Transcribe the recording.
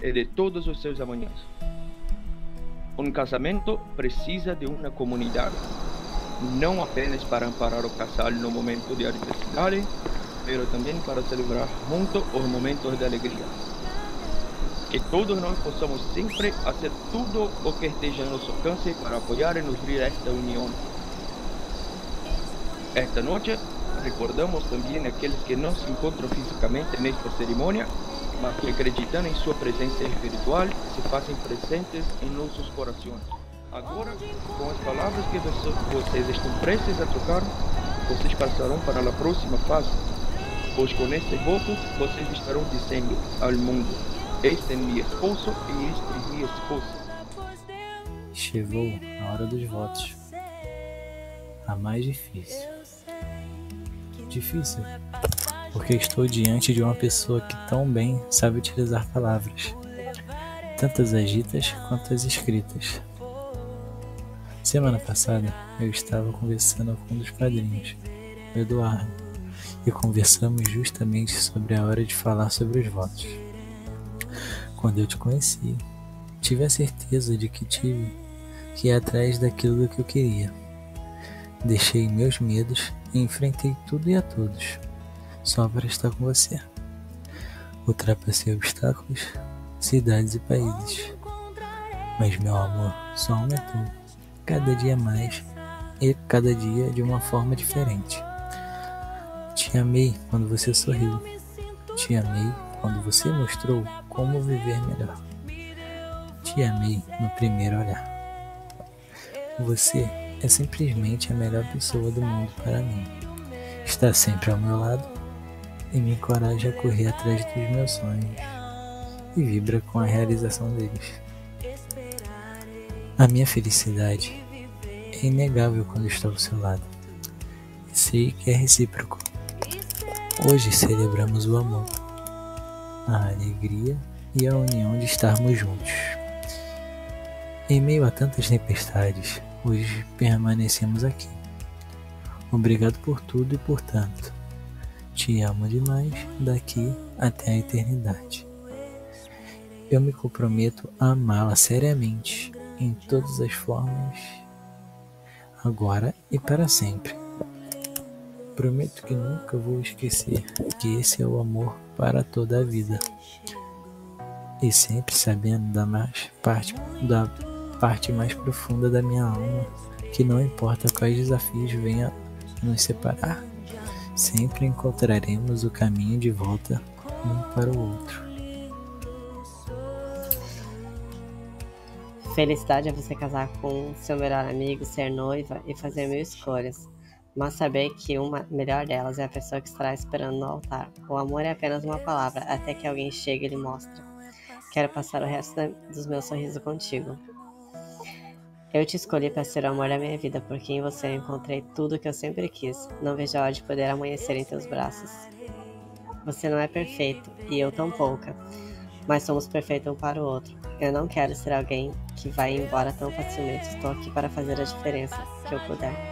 de todos os seus amanhãs. Um casamento precisa de uma comunidade, não apenas para amparar o casal no momento de adversidade, mas também para celebrar juntos os momentos de alegria. Que todos nós possamos sempre fazer tudo o que esteja a nosso alcance para apoiar e nutrir esta união. Esta noite, recordamos também aqueles que não se encontram fisicamente nesta cerimônia, mas que acreditando em sua presença espiritual, se fazem presentes em nossos corações. Agora, com as palavras que vocês estão prestes a trocar, vocês passarão para a próxima fase, pois com estes votos vocês estarão dizendo ao mundo: Este é meu esposo e este é minha esposa. Chegou a hora dos votos. A mais difícil. Difícil, porque estou diante de uma pessoa que tão bem sabe utilizar palavras, tantas agitas quanto as escritas. Semana passada eu estava conversando com um dos padrinhos, o Eduardo, e conversamos justamente sobre a hora de falar sobre os votos. Quando eu te conheci, tive a certeza de que tive que ir atrás daquilo que eu queria. Deixei meus medos e enfrentei tudo e a todos só para estar com você. Ultrapassei obstáculos, cidades e países. Mas meu amor só aumentou, cada dia mais e cada dia de uma forma diferente. Te amei quando você sorriu. Te amei quando você mostrou como viver melhor. Te amei no primeiro olhar. Você é simplesmente a melhor pessoa do mundo para mim. Está sempre ao meu lado e me encoraja a correr atrás dos meus sonhos e vibra com a realização deles. A minha felicidade é inegável quando estou ao seu lado. E sei que é recíproco. Hoje celebramos o amor, a alegria e a união de estarmos juntos. Em meio a tantas tempestades, hoje permanecemos aqui. Obrigado por tudo e por tanto. Te amo demais daqui até a eternidade. Eu me comprometo a amá-la seriamente, em todas as formas, agora e para sempre. Prometo que nunca vou esquecer que esse é o amor para toda a vida. E sempre sabendo da mais parte da parte mais profunda da minha alma, que não importa quais desafios venham nos separar, sempre encontraremos o caminho de volta um para o outro. Felicidade é você casar com seu melhor amigo, ser noiva e fazer mil escolhas, mas saber que uma melhor delas é a pessoa que estará esperando no altar. O amor é apenas uma palavra, até que alguém chegue e lhe mostre. Quero passar o resto dos meus sorrisos contigo. Eu te escolhi para ser o amor da minha vida, porque em você eu encontrei tudo que eu sempre quis. Não vejo a hora de poder amanhecer em teus braços. Você não é perfeito, e eu tão pouca, mas somos perfeitos um para o outro. Eu não quero ser alguém que vai embora tão facilmente. Estou aqui para fazer a diferença que eu puder.